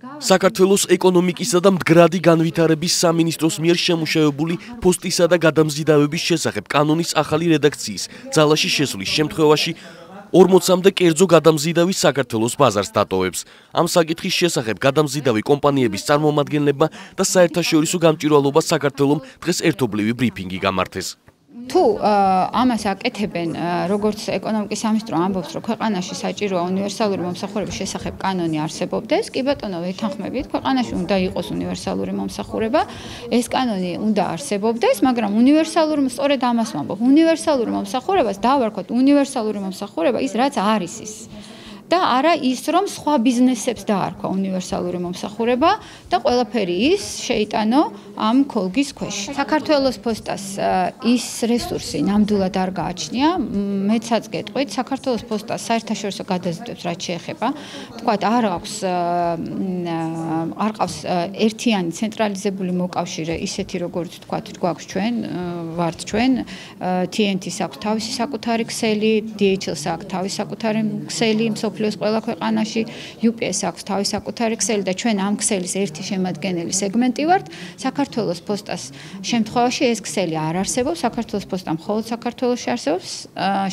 საქართველოს ეკონომიკისა და მდგრადი განვითარების სამინისტროს მიერ შემუშავებული პოსტისა და გადამზიდავების შესახებ კანონის ახალი რედაქციის ძალაში შესვლის შემთხვევაში 40-მდე კერძო გადამზიდავის საქართველოს ბაზარს დატოვებს. ამ საკითხის შესახებ გადამზიდავი კომპანიების წარმომადგენლებმა და საერთაშორისო გამჭვირვალობა საქართველოს დღეს ერთობლივი ბრიფინგი გამართეს. თუ ამას აკეთებენ როგორც ეკონომიკის სამინისტრო ამბობს რომ ქვეყანაში საჭიროა უნივერსალური მომსახურების შესახებ კანონი არსებობდეს კი ბატონო ვეთანხმებით ქვეყანაში უნდა იყოს უნივერსალური მომსახურება ეს კანონი უნდა არსებობდეს მაგრამ უნივერსალური სწორედ ამას ვამბობ. უნივერსალური მომსახურებას დავარქოთ უნივერსალური მომსახურება ის რაც არის ის და არა ის რომ სხვა ბიზნესებს დაარქვა უნივერსალური მომსახურება და ყველაფერი ის შეიტანო ამ კოლგის ქვეშ. საქართველოს პოსტას ის რესურსი ნამდვილად არ გააჩნია. მეცაც გეტყვით, საქართველოს პოსტას საერთაშორისო გადაზიდვებს რაც შეეხება, თქვათ არ აქვს არ ყავს ერთიანი ცენტრალიზებული მოკავშირე, ისეთი როგორც თქვათ გვაქვს ჩვენ, ვართ ჩვენ, TNT-ს აქვს თავისი საკუთარი ქსელი, DHL-ს აქვს თავისი საკუთარი ქსელი, მსოფლიო მსოფლიოს ყველა ქვეყანაში UPS აქვს თავის საკუთარი ქსელი და ჩვენ ამ ქსელის ერთი შემადგენელი სეგმენტი ვართ. საქართველოს პოსტას შემთხვევაში ეს ქსელი არ არსებობს, საქართველოს პოსტა მხოლოდ საქართველოსში არსებობს.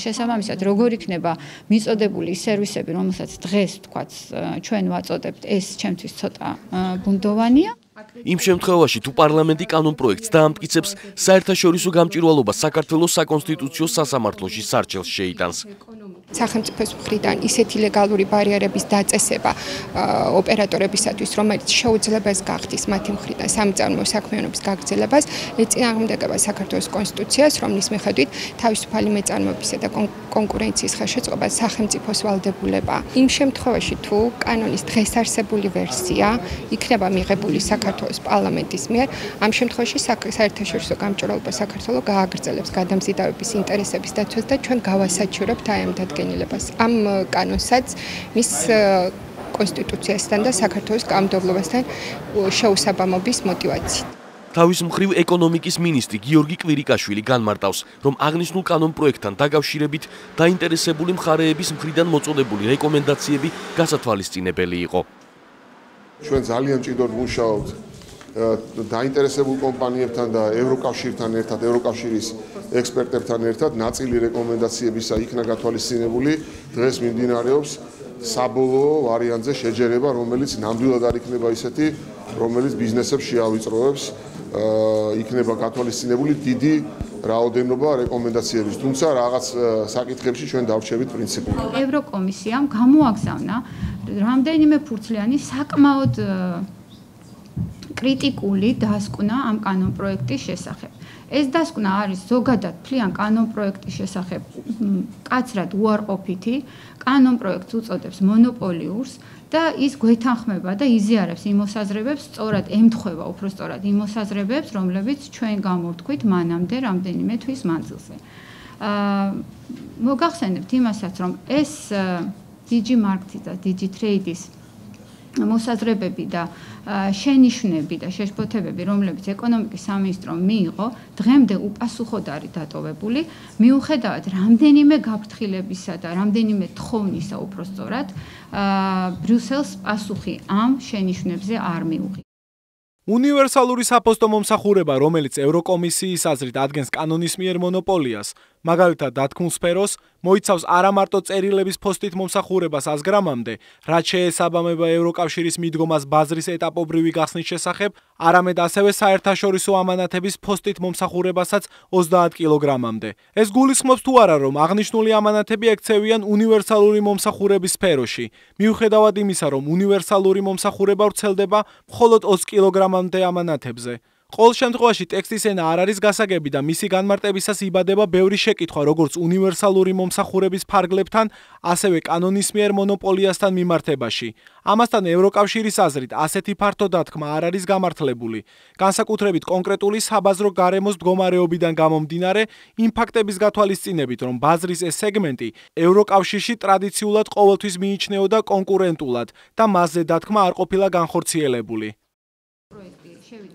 შესაბამისად, როგორ იქნება მიწოდებული სერვისები, რომელსაც დღეს თქვათ ჩვენ ვაწოდებთ, ეს ჩემთვის ცოტა ბუნდოვანია. იმ შემთხვევაში თუ პარლამენტი კანონ პროექტს დაამტკიცებს, საერთაშორისო გამჭვირვალობა საქართველოს საკონსტიტუციო სასამართლოში სარჩელს შეიტანს. სახელმწიფოს მხრიდან ისეთი ლეგალური ბარიერების დაწესება ოპერატორებისათვის, რომელიც შეუძლებას გახდის მათი მხრიდან სამწარმოო საქმიანობის გაგრძელებას, ეწინააღმდეგება საქართველოს კონსტიტუციას, რომლის მიხედვით თავისუფალი მეწარმოებისა და კონკურენციის ხელშეწყობა სახელმწიფოს ვალდებულება. იმ შემთხვევაში, თუ კანონის დღეს არსებული ვერსია იქნება მიღებული საქართველოს პარლამენტის მიერ, ამ შემთხვევაში საერთაშორისო გამჭვირვალობა საქართველოს გააგრძელებს გადამზიდავების ინტერესების დაცვას და ჩვენ გავასაჩივრებთ აი ამ დადგენ გადაწყვეტილებას. ამ კანონსაც მის კონსტიტუციასთან და საქართველოს კანონმდებლობასთან შეუსაბამობის მოტივაციით. თავის მხრივ ეკონომიკის მინისტრი გიორგი კვირიკაშვილი განმარტავს, რომ აღნიშნულ კანონპროექტთან დაკავშირებით დაინტერესებული მხარეების მხრიდან მოწოდებული რეკომენდაციები გასათვალისწინებელი იყო. ჩვენ ძალიან ჭიდოდ ვუშაობთ დაინტერესებულ კომპანიებთან და ევროკავშირთან ერთად, ევროკავშირის ექსპერტებთან ერთად ნაწილი რეკომენდაციებისა იქნა გათვალისწინებული. დღეს მიმდინარეობს საბოლოო ვარიანტზე შეჯერება, რომელიც ნამდვილად არ იქნება ისეთი, რომელიც ბიზნესებს შეავიწროებს. იქნება გათვალისწინებული დიდი რაოდენობა რეკომენდაციების, თუმცა რაღაც საკითხებში ჩვენ დავრჩებით პრინციპულად. ევროკომისიამ გამოაგზავნა რამდენიმე ფურცლიანი საკმაოდ კრიტიკული დასკვნა ამ კანონ პროექტის შესახებ. ეს დასკვნა არის ზოგადად ფლიან კანონ პროექტის შესახებ კაცრად უარყოფითი, კანონ პროექტს უწოდებს მონოპოლიურს და ის გვეთანხმება და იზიარებს იმ მოსაზრებებს, სწორად ემთხვევა უფრო სწორად იმ მოსაზრებებს, რომლებიც ჩვენ გამოვთქვით მანამდე რამდენიმე თვის მანძილზე. აა მოგახსენებთ იმასაც, რომ ეს DigiMarkt-ის და DigiTrade-ის მოსაზრებები და შენიშვნები და შეშფოთებები, რომლებიც ეკონომიკის სამინისტრომ მიიღო, დღემდე უპასუხოდ არის დატოვებული, მიუხედავად რამდენიმე გაფრთხილებისა და რამდენიმე თხოვნისა უფრო სწორად, ბრიუსელს პასუხი ამ შენიშვნებზე არ მიუღია. უნივერსალური საფოსტო მომსახურება, რომელიც ევროკომისიის აზრით ადგენს კანონის მიერ მონოპოლიას, მაგალითად დათქმულ სფეროს მოიცავს არა მარტო წერილების ფოსტით მომსახურებას ასგრამამდე, რაც შეესაბამება ევროკავშირის მიდგომას ბაზრის ეტაპობრივი გახსნის შესახებ, არამედ ასევე საერთაშორისო ამანათების ფოსტით მომსახურებასაც 30 კილოგრამამდე. ეს გულისხმობს თუ არა, რომ აღნიშნული ამანათები ექცევიან უნივერსალური მომსახურების სფეროში, მიუხედავად იმისა, რომ უნივერსალური მომსახურება ვრცელდება მხოლოდ 20 კილოგრამამდე ამანათებზე. ყოველ შემთხვევაში ტექსტის ენა არ არის გასაგები და მისი განმარტებისას იბადება ბევრი შეკითხვა როგორც უნივერსალური მომსახურების ფარგლებთან, ასევე კანონის მიერ მონოპოლიასთან მიმართებაში. ამასთან ევროკავშირის აზრით ასეთი ფართო დათქმა არ არის გამართლებული. განსაკუთრებით კონკრეტული საბაზრო გარემოს მდგომარეობიდან გამომდინარე, იმ ფაქტების გათვალისწინებით, რომ ბაზრის ეს სეგმენტი ევროკავშირში ტრადიციულად ყოველთვის მიიჩნეოდა კონკურენტულად და მასზე დათქმა არ ყოფილა განხორციელებული.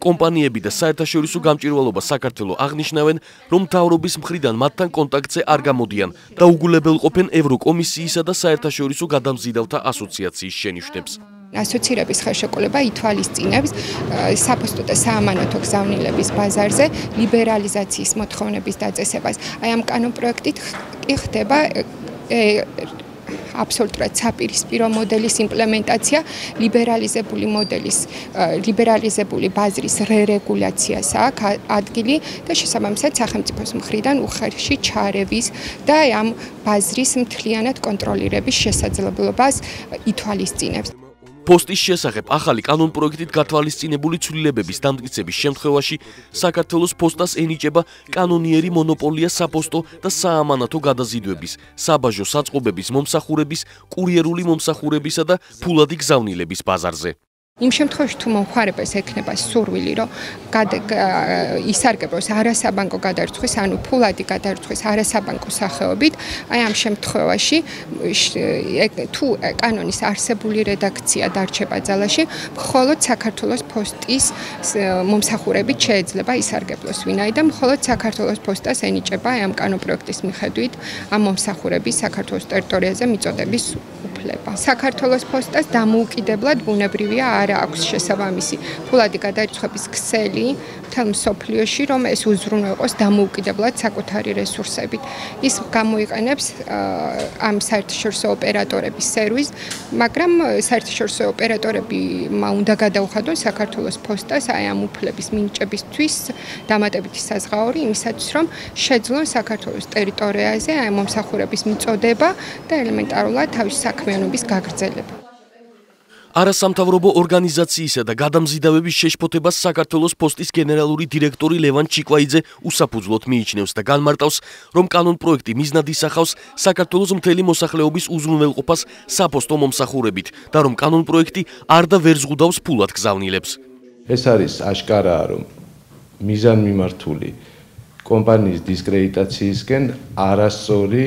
კომპანიები და საერთაშორისო გამჭვირვალობა საქართველოს აღნიშნავენ, რომ თავრობის მხრიდან მათთან კონტაქტზე არ გამოდიან და უგულებელყოფენ ევროკომისიისა და საერთაშორისო გადამზიდავთა ასოციაციის შენიშვნებს. ასოცირების ხელშეკრულება ითვალისწინებს საფოსტო და საამანათო გზავნილების ბაზარზე ლიბერალიზაციის მოთხოვნების დაწესებას. აი ამ კანონპროექტით კი ხდება აბსოლუტურად საპირისპირო მოდელის იმპლემენტაცია, ლიბერალიზებული მოდელის ლიბერალიზებული ბაზრის რერეგულაციას აქვს ადგილი და შესაბამისად სახელმწიფოს მხრიდან უხერში ჩარევის და ამ ბაზრის მთლიანად კონტროლირების შესაძლებლობას ითვალისწინებს. პოსტის შესახებ ახალი კანონპროექტით გათვალისწინებული ცვლილებების დამტკიცების შემთხვევაში საქართველოს პოსტას ენიჭება კანონიერი მონოპოლია საფოსტო და საამანათო გადაზიდვების, საბაჟო საწყობების მომსახურების, კურიერული მომსახურებისა და ფულადი გზავნილების ბაზარზე. იმ შემთხვევაში თუ მომხარებას ექნება სურვილი, რომ ისარგებლოს არასაბანკო გადარცხვის, ანუ ფულადი გადარცხვის არასაბანკო სახეობით, აი ამ შემთხვევაში თუ კანონის არსებული რედაქცია დარჩება ძალაში, მხოლოდ საქართველოს პოსტის მომსახურებით შეიძლება ისარგებლოს, ვინაიდან მხოლოდ საქართველოს პოსტას ენიჭება ამ კანონპროექტის მიხედვით ამ მომსახურების საქართველოს ტერიტორიაზე მიწოდების უფლება. საქართველოს პოსტას დამოუკიდებლად ბუნებრივია არა აქვს შესაბამისი ფულადი გადარიცხვის ქსელი მთელ მსოფლიოში, რომ ეს უზრუნველყოს დამოუკიდებლად საკუთარი რესურსებით. ის გამოიყენებს ამ საერთაშორისო ოპერატორების სერვისს, მაგრამ საერთაშორისო ოპერატორები უნდა გადაუხადონ საქართველოს პოსტას აი ამ უფლების მინიჭებისთვის დამატებითი საზღაური იმისათვის, რომ შეძლონ საქართველოს ტერიტორიაზე აი მომსახურების მიწოდება და ელემენტარულად თავის საქმიანობის გაგრძელება. არასამთავრობო ორგანიზაციისა და გადამზიდავების შეშფოთებას საქართველოს პოსტის გენერალური დირექტორი ლევან ჩიკვაიძე უსაფუძვლოდ მიიჩნევს და განმარტავს, რომ კანონპროექტი მიზნად ისახავს საქართველოს მთელი მოსახლეობის უზრუნველყოფას საფოსტო მომსახურებით და რომ კანონპროექტი არ და ვერ ზღუდავს ფულად გზავნილებს. ეს არის აშკარაა, რომ მიზანმიმართული კომპანიის დისკრედიტაციისკენ არასწორი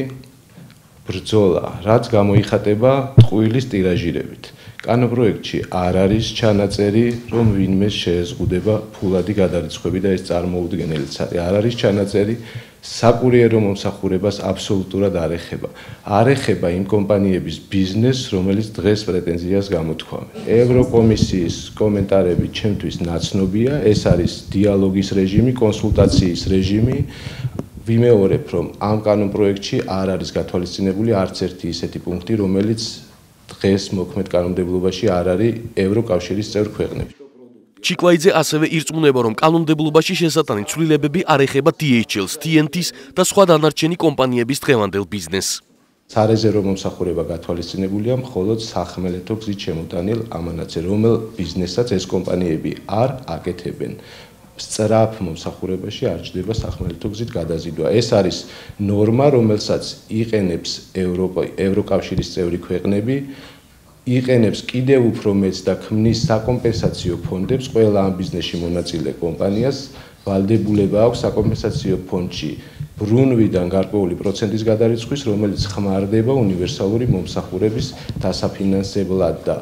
ბრძოლა, რაც გამოიხატება ტყუილის ტირაჟირებით. კანონპროექტში არ არის ჩანაწერი, რომ ვინმე შეეზღუდება ფულადი გადარიცხვები და ეს წარმოუდგენელიც არის. არ არის ჩანაწერი საკურიერო მომსახურებას აბსოლუტურად არ ეხება. არ ეხება იმ კომპანიების ბიზნესს, რომელიც დღეს პრეტენზიას გამოთქვამენ. ევროკომისიის კომენტარები ჩემთვის ნაცნობია, ეს არის დიალოგის რეჟიმი, კონსულტაციის რეჟიმი. ვიმეორებ, რომ ამ კანონპროექტში არ არის გათვალისწინებული არც ერთი ისეთი პუნქტი, რომელიც დღეს მოქმედ კანონმდებლობაში არ არის ევროკავშირის წევრ ქვეყნები. ჩიკვაიძე ასევე ირწმუნება, რომ კანონმდებლობაში შესატანი ცვლილებები არ ეხება DHL-ს, TNT-ს და სხვა დანარჩენი კომპანიების დღევანდელ ბიზნესს. სარეზერვო მომსახურება გათვალისწინებულია მხოლოდ სახმელეთო გზით შემოტანილ ამანათზე, რომელ ბიზნესსაც ეს კომპანიები არ აკეთებენ. სწრაფ მომსახურებაში არ ჭდება სახმელეთო გზით გადაზიდვა. ეს არის ნორმა, რომელსაც იყენებს ევროპა, ევროკავშირის წევრი ქვეყნები, იყენებს კიდევ უფრო მეც და ქმნის საკომპენსაციო ფონდებს ყველა ამ ბიზნესში მონაწილე კომპანიას. ვალდებულება აქვს საკომპენსაციო ფონდში ბრუნვიდან გარკვეული პროცენტის გადარიცხვის, რომელიც ხმარდება უნივერსალური მომსახურების დასაფინანსებლად და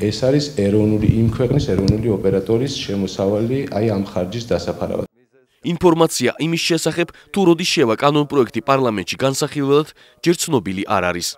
ეს არის ეროვნული იმ ქვეყნის ეროვნული ოპერატორის შემოსავალი აი ამ ხარჯის დასაფარავად. ინფორმაცია იმის შესახებ, თუ როდის შევა კანონპროექტი პარლამენტში განსახილველად, ჯერ ცნობილი არ არის.